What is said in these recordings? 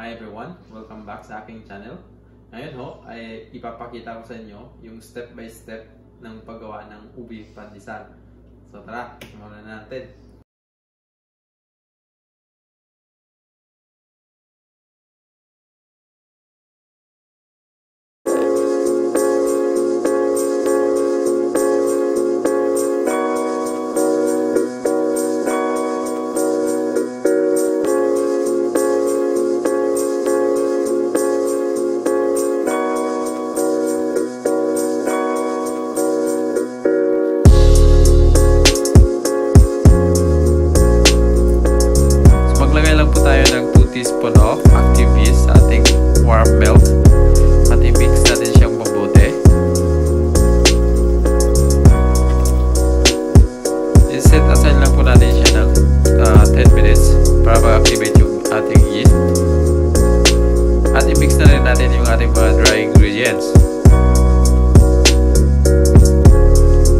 Hi everyone! Welcome back sa aking channel. Ngayon ho, ay ipapakita ko sa inyo yung step by step ng paggawa ng ubi pandesal. So tara, simulan na natin. Ating mga dry ingredients.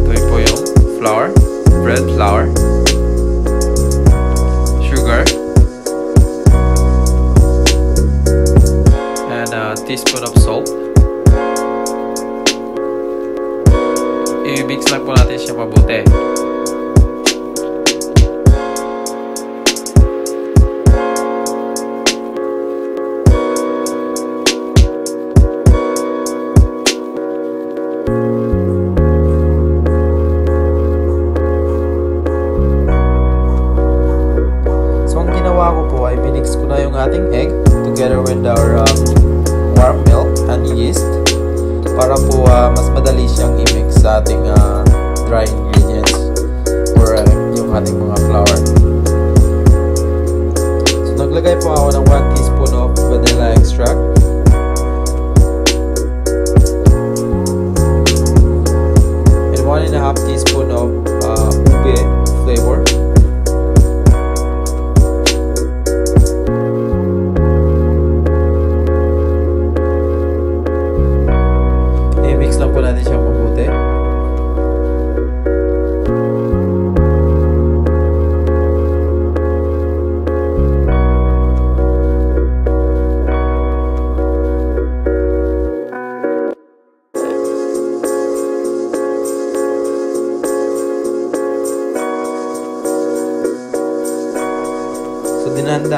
Ito po yung flour, bread flour, sugar, and a teaspoon of salt. I-mix lang po natin siya mabuti. Ginawa ko po ay minix ko na yung ating egg together with our um, warm milk and yeast para po ah, mas madali siyang i-mix sa ating ah, dry ingredients or ah, yung ating mga flour. So naglagay po ako ng 1 teaspoon of vanilla extract and 1 and a half teaspoon of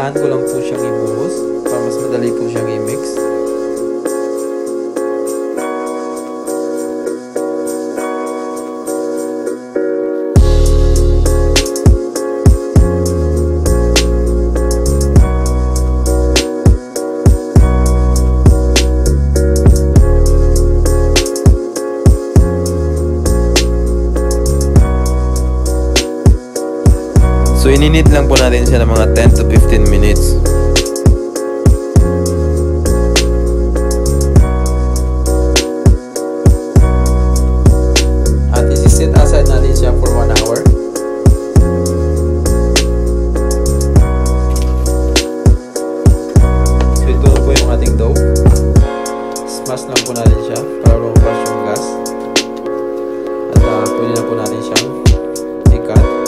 dinandaan ko lang po siyang ibuhos para mas madali po siyang i-mix. Ininit lang po natin siya ng mga 10 to 15 minutes. At isi-set aside natin siya for 1 hour. So ito po yung ating dough. Smash lang po natin siya para lumabas yung gas. At uh, pwede na po natin siyang i-cut.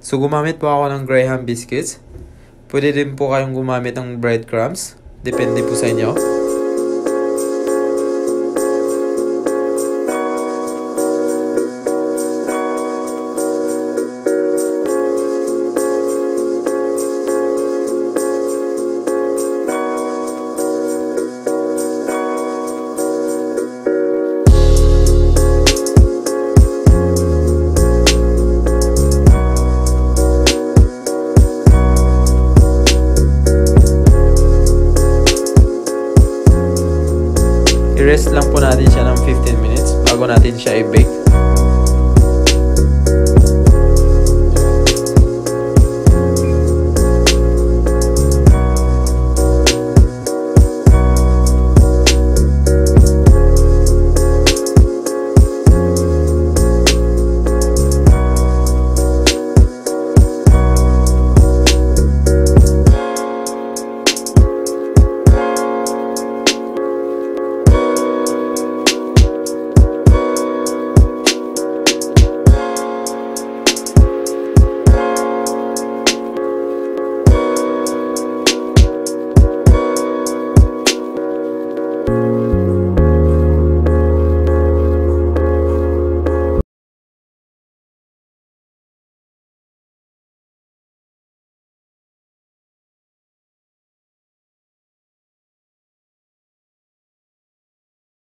So gumamit po ako ng Graham biscuits. Pwede din po kayong gumamit ng breadcrumbs. Depende po sa inyo. I-rest lang po natin siya ng 15 minutes bago natin siya i-bake.